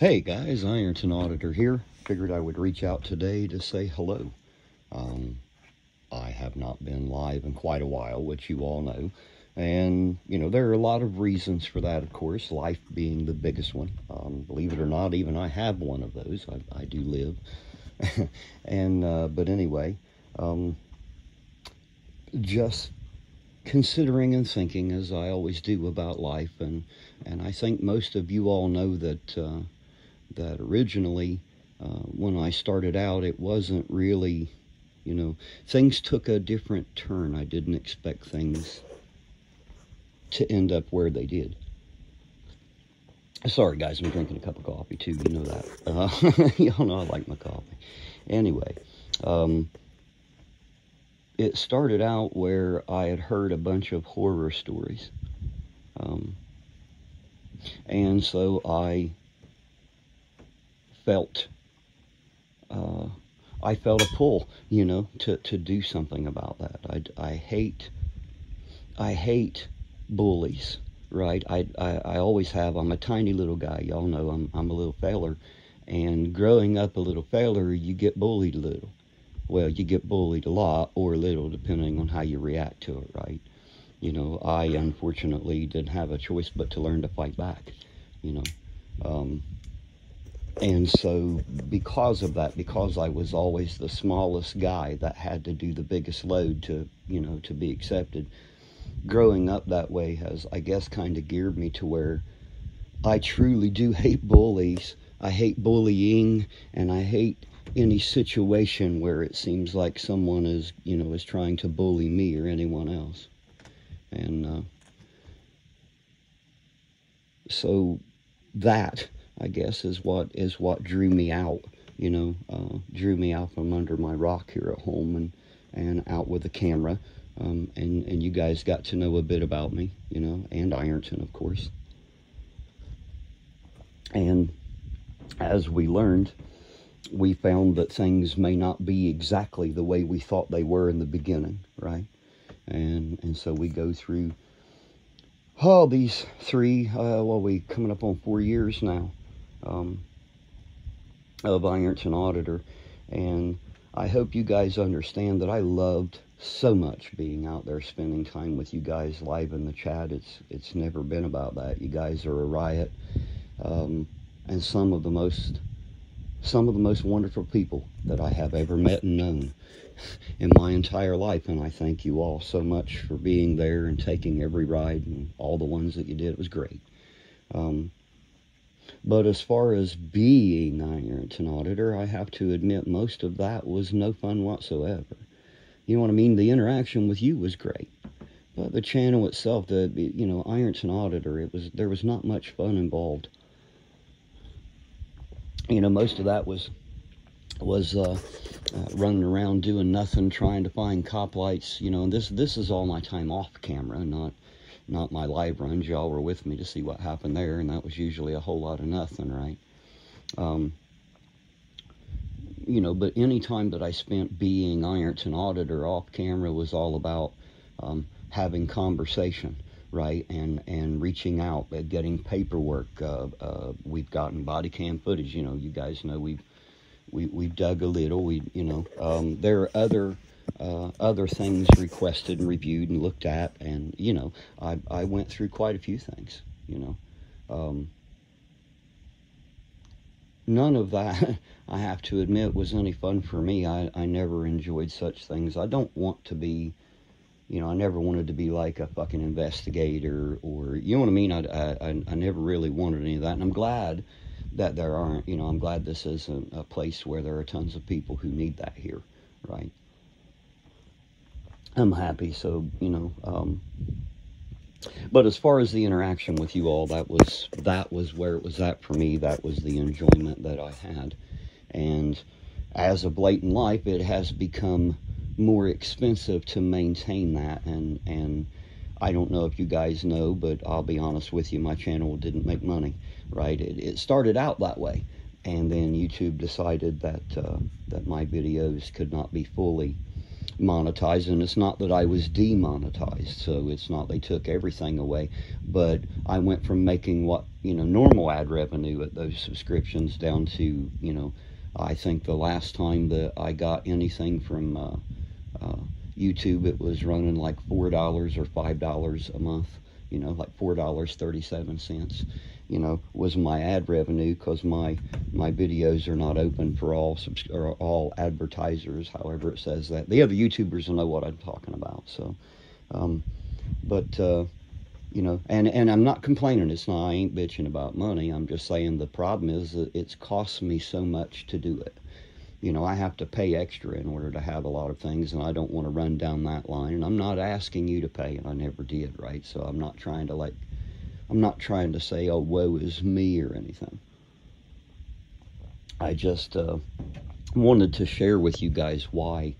Hey guys, Ironton Auditor here. Figured I would reach out today to say hello. Um, I have not been live in quite a while, which you all know. And, you know, there are a lot of reasons for that, of course, life being the biggest one. Um, believe it or not, even I have one of those. I, I do live. and, uh, but anyway, um, just considering and thinking as I always do about life. And, and I think most of you all know that, uh, that originally, uh, when I started out, it wasn't really, you know, things took a different turn. I didn't expect things to end up where they did. Sorry, guys, I'm drinking a cup of coffee too. You know that. Uh, y'all know I like my coffee. Anyway, um, it started out where I had heard a bunch of horror stories. Um, and so I felt uh, I felt a pull, you know, to, to do something about that. I, I hate I hate bullies, right? I, I, I always have. I'm a tiny little guy. Y'all know I'm, I'm a little feller. And growing up a little feller, you get bullied a little. Well, you get bullied a lot or a little, depending on how you react to it, right? You know, I unfortunately didn't have a choice but to learn to fight back, you know. Um, and so because of that because i was always the smallest guy that had to do the biggest load to you know to be accepted growing up that way has i guess kind of geared me to where i truly do hate bullies. I hate bullying and i hate any situation where it seems like someone is you know is trying to bully me or anyone else. And uh, so that I guess is what is what drew me out. You know, uh, drew me out from under my rock here at home and and out with the camera. Um, and and you guys got to know a bit about me, you know, and Ironton, of course. And as we learned, we found that things may not be exactly the way we thought they were in the beginning, right? And and so we go through oh these three uh, well we coming up on four years now um, of Ironton Auditor. And I hope you guys understand that I loved so much being out there spending time with you guys live in the chat. It's it's never been about that. You guys are a riot, um, and some of the most some of the most wonderful people that I have ever met and known in my entire life. And I thank you all so much for being there and taking every ride and all the ones that you did. It was great. Um, but as far as being an Auditor, I have to admit most of that was no fun whatsoever. You know what I mean? The interaction with you was great. But the channel itself, the you know, Ironton Auditor, it was there was not much fun involved. You know, most of that was was uh, uh, running around doing nothing, trying to find cop lights. You know, and this this is all my time off camera, not not my live runs. Y'all were with me to see what happened there, and that was usually a whole lot of nothing, right? Um, you know, but any time that I spent being Ironton auditor off camera was all about um, having conversation, right? And and reaching out, getting paperwork. Uh, uh, we've gotten body cam footage. You know, you guys know we've we we've dug a little. We you know um, there are other uh, other things requested and reviewed and looked at. And, you know, I, I went through quite a few things, you know. Um, none of that, I have to admit, was any fun for me. I, I never enjoyed such things. I don't want to be, you know, I never wanted to be like a fucking investigator or, you know what I mean? I, I, I never really wanted any of that. And I'm glad that there aren't, you know, I'm glad this isn't a place where there are tons of people who need that here, right? I'm happy. So, you know, um, but as far as the interaction with you all, that was, that was where it was at for me. That was the enjoyment that I had. And as of late in life, it has become more expensive to maintain that. And, and I don't know if you guys know, but I'll be honest with you, my channel didn't make money, right? It, it started out that way. And then YouTube decided that, uh, that my videos could not be fully monetized, and it's not that I was demonetized, so it's not they took everything away, but I went from making what you know normal ad revenue at those subscriptions down to you know I think the last time that I got anything from uh, uh, YouTube, it was running like four dollars or five dollars a month. You know, like four dollars thirty-seven cents. You know, was my ad revenue because my my videos are not open for all subs- or all advertisers. However, it says that the other YouTubers will know what I'm talking about. So, um, but uh, you know, and and I'm not complaining. It's not. I ain't bitching about money. I'm just saying the problem is that it's cost me so much to do it you know, I have to pay extra in order to have a lot of things, and I don't want to run down that line. And I'm not asking you to pay, and I never did, right? So I'm not trying to like, I'm not trying to say, oh, woe is me or anything. I just uh, wanted to share with you guys why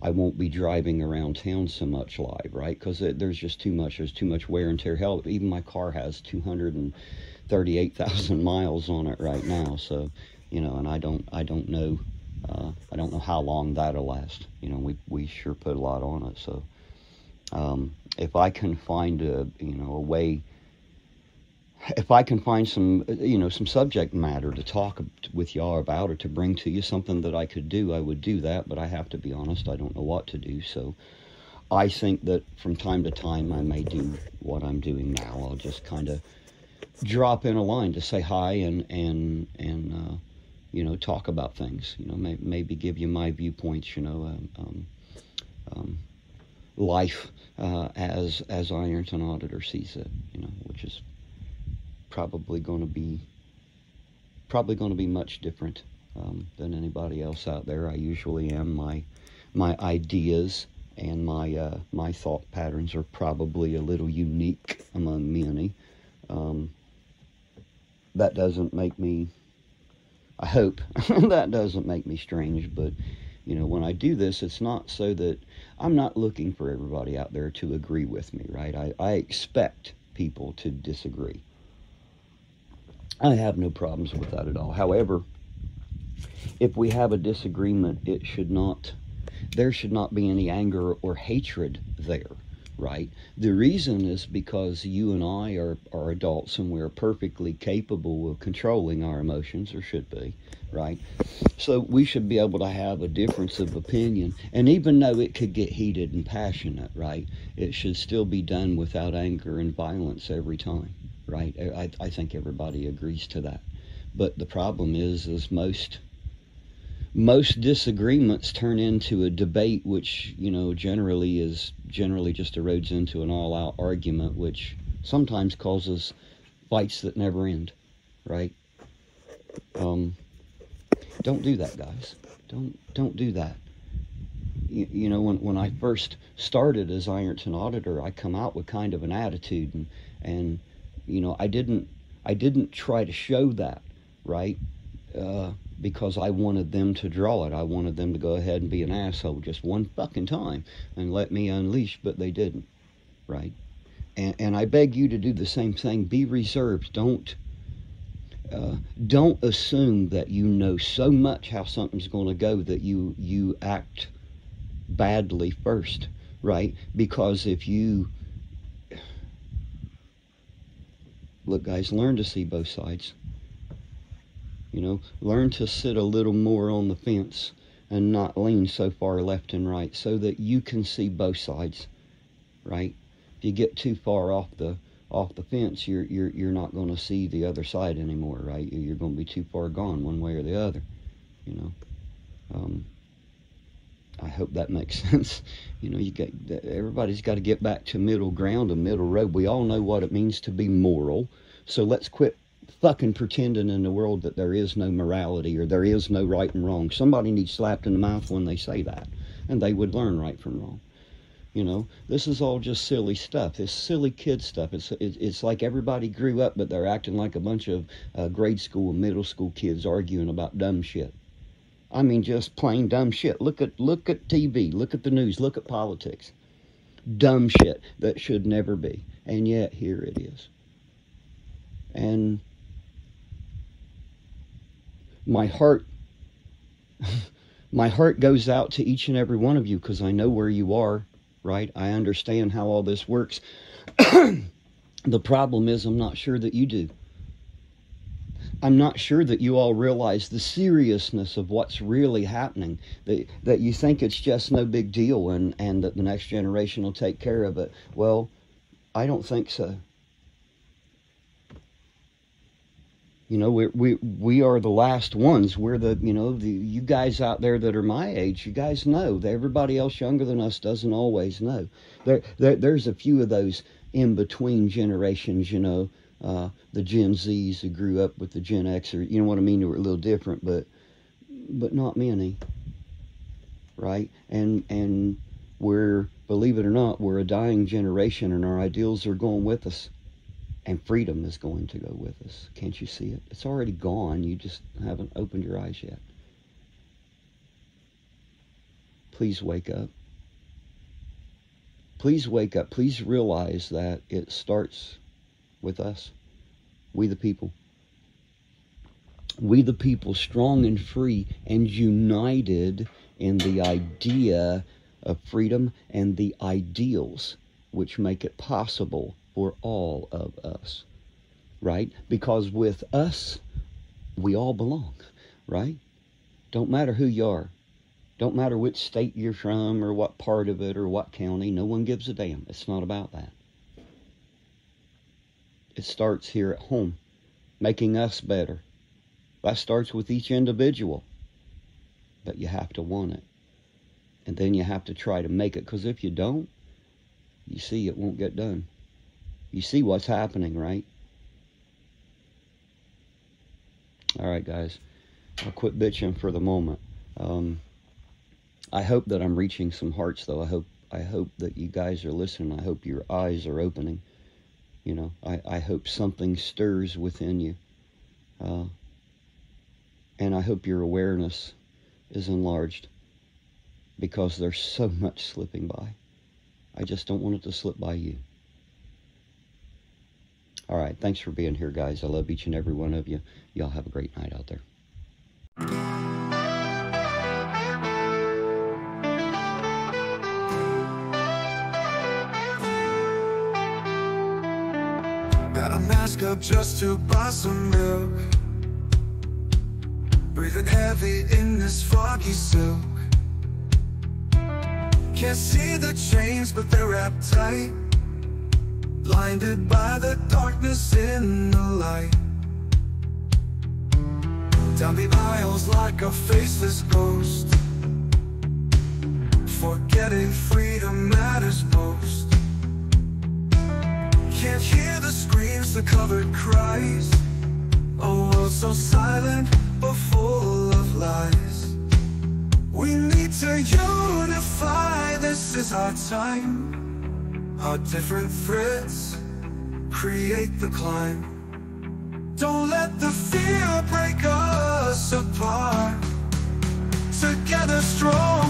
I won't be driving around town so much live, right? Because there's just too much. There's too much wear and tear. Hell, even my car has 238,000 miles on it right now. So, you know, and I don't, I don't know uh, I don't know how long that'll last. You know, we we sure put a lot on it. So um, if I can find a you know a way, if I can find some you know some subject matter to talk with y'all about or to bring to you something that I could do, I would do that. But I have to be honest, I don't know what to do. So I think that from time to time I may do what I'm doing now. I'll just kind of drop in a line to say hi and and and uh, you know, talk about things. You know, may, maybe give you my viewpoints. You know, um, um, um, life uh, as as Ironton Auditor sees it. You know, which is probably going to be probably going to be much different um, than anybody else out there. I usually am. My my ideas and my uh, my thought patterns are probably a little unique among many. Um, that doesn't make me I hope that doesn't make me strange, but you know, when I do this, it's not so that I'm not looking for everybody out there to agree with me, right? I, I expect people to disagree. I have no problems with that at all. However, if we have a disagreement, it should not, there should not be any anger or hatred there right? The reason is because you and I are, are adults and we're perfectly capable of controlling our emotions, or should be, right? So we should be able to have a difference of opinion. And even though it could get heated and passionate, right, it should still be done without anger and violence every time, right? I, I think everybody agrees to that. But the problem is, is most most disagreements turn into a debate, which you know generally is generally just erodes into an all-out argument, which sometimes causes fights that never end. Right? Um, don't do that, guys. Don't don't do that. You, you know, when when I first started as Ironton auditor, I come out with kind of an attitude, and and you know, I didn't I didn't try to show that, right? Uh, because I wanted them to draw it. I wanted them to go ahead and be an asshole just one fucking time and let me unleash, but they didn't, right? And, and I beg you to do the same thing. Be reserved. Don't uh, don't assume that you know so much how something's going to go that you you act badly first, right? Because if you look, guys, learn to see both sides. You know, learn to sit a little more on the fence and not lean so far left and right so that you can see both sides, right? If you get too far off the off the fence, you're you're you're not going to see the other side anymore, right? You're going to be too far gone one way or the other, you know. Um, I hope that makes sense. You know, you get everybody's got to get back to middle ground, a middle road. We all know what it means to be moral, so let's quit fucking pretending in the world that there is no morality or there is no right and wrong. Somebody needs slapped in the mouth when they say that, and they would learn right from wrong. You know, this is all just silly stuff. It's silly kid stuff. It's it's like everybody grew up, but they're acting like a bunch of uh, grade school and middle school kids arguing about dumb shit. I mean, just plain dumb shit. Look at look at TV. Look at the news. Look at politics. Dumb shit that should never be, and yet here it is. And my heart my heart goes out to each and every one of you because I know where you are, right? I understand how all this works. the problem is, I'm not sure that you do. I'm not sure that you all realize the seriousness of what's really happening. That, that you think it's just no big deal and, and that the next generation will take care of it. Well, I don't think so. You know, we we we are the last ones. We're the you know the you guys out there that are my age. You guys know that everybody else younger than us doesn't always know. There, there there's a few of those in between generations. You know, uh, the Gen Zs who grew up with the Gen Xers. You know what I mean? They were a little different, but but not many. Right? And and we're believe it or not, we're a dying generation, and our ideals are going with us and freedom is going to go with us. Can't you see it? It's already gone. You just haven't opened your eyes yet. Please wake up. Please wake up. Please realize that it starts with us. We the people. We the people, strong and free and united in the idea of freedom and the ideals which make it possible for all of us, right? Because with us, we all belong, right? Don't matter who you are. Don't matter which state you're from or what part of it or what county. No one gives a damn. It's not about that. It starts here at home, making us better. That starts with each individual. But you have to want it. And then you have to try to make it. Because if you don't, you see, it won't get done. You see what's happening, right? All right, guys. I'll quit bitching for the moment. Um, I hope that I'm reaching some hearts, though. I hope I hope that you guys are listening. I hope your eyes are opening. You know, I, I hope something stirs within you. Uh, and I hope your awareness is enlarged because there's so much slipping by. I just don't want it to slip by you. All right. Thanks for being here, guys. I love each and every one of you. Y'all have a great night out there. Mask up just to buy some milk. Breathing heavy in this foggy silk. Can't see the chains, but they're wrapped tight. Blinded by the darkness in the light Down the aisles like a faceless ghost Forgetting freedom matters most the covered cries A world so silent but full of lies. We need to unify, this is our time. Our different threads create the climb. Don't let the fear break us apart. Together strong,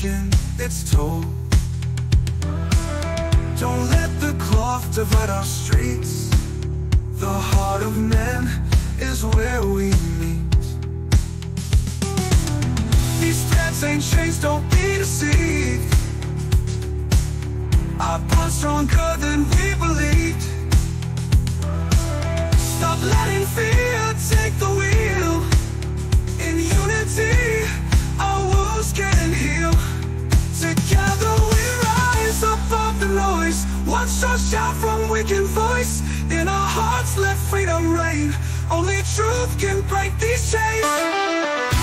taking its toll Don't let the cloth divide our streets. The heart of man is where we meet. These threats ain't chains, don't be deceived. Our bond stronger than we believed. Stop letting fear shout from wicked voice In our hearts let freedom reign. Only truth can break these chains.